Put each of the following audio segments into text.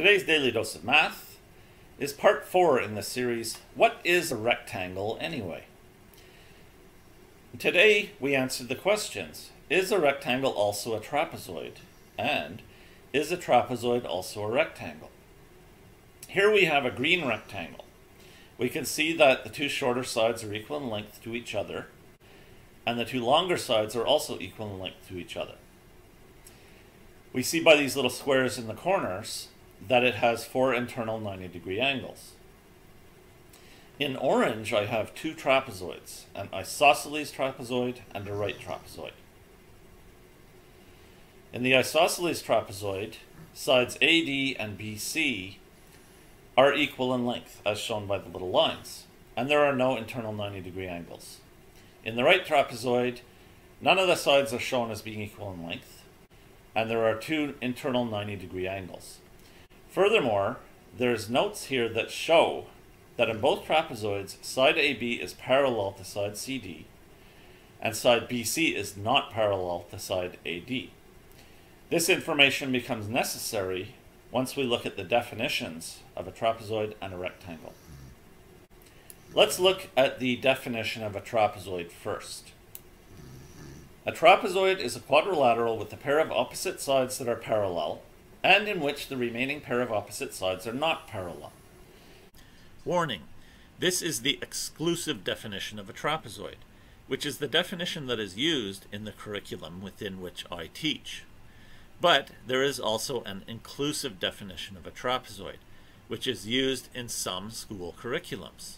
Today's Daily Dose of Math is part four in the series, What is a Rectangle Anyway? Today we answered the questions, Is a rectangle also a trapezoid? And is a trapezoid also a rectangle? Here we have a green rectangle. We can see that the two shorter sides are equal in length to each other, and the two longer sides are also equal in length to each other. We see by these little squares in the corners that it has four internal 90 degree angles. In orange, I have two trapezoids, an isosceles trapezoid and a right trapezoid. In the isosceles trapezoid, sides AD and BC are equal in length, as shown by the little lines, and there are no internal 90 degree angles. In the right trapezoid, none of the sides are shown as being equal in length, and there are two internal 90 degree angles. Furthermore, there's notes here that show that in both trapezoids, side AB is parallel to side CD, and side BC is not parallel to side AD. This information becomes necessary once we look at the definitions of a trapezoid and a rectangle. Let's look at the definition of a trapezoid first. A trapezoid is a quadrilateral with a pair of opposite sides that are parallel and in which the remaining pair of opposite sides are not parallel. Warning, this is the exclusive definition of a trapezoid, which is the definition that is used in the curriculum within which I teach. But there is also an inclusive definition of a trapezoid, which is used in some school curriculums.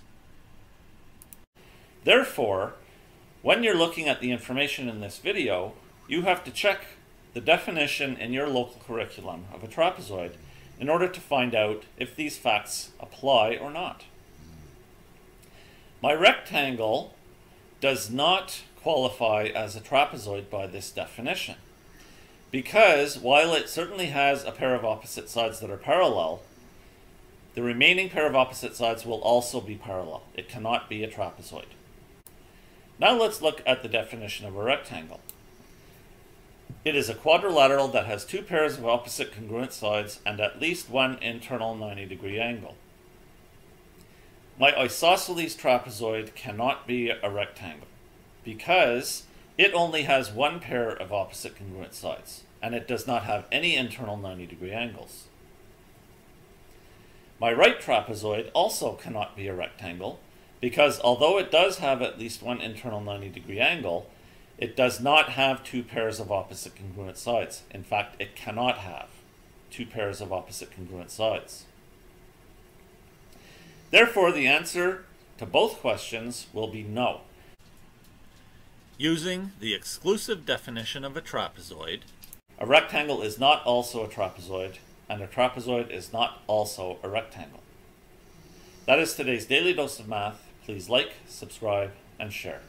Therefore, when you're looking at the information in this video, you have to check the definition in your local curriculum of a trapezoid in order to find out if these facts apply or not. My rectangle does not qualify as a trapezoid by this definition because while it certainly has a pair of opposite sides that are parallel, the remaining pair of opposite sides will also be parallel. It cannot be a trapezoid. Now let's look at the definition of a rectangle. It is a quadrilateral that has two pairs of opposite congruent sides and at least one internal 90 degree angle. My isosceles trapezoid cannot be a rectangle because it only has one pair of opposite congruent sides and it does not have any internal 90 degree angles. My right trapezoid also cannot be a rectangle because although it does have at least one internal 90 degree angle, it does not have two pairs of opposite congruent sides. In fact, it cannot have two pairs of opposite congruent sides. Therefore, the answer to both questions will be no. Using the exclusive definition of a trapezoid, a rectangle is not also a trapezoid, and a trapezoid is not also a rectangle. That is today's Daily Dose of Math. Please like, subscribe, and share.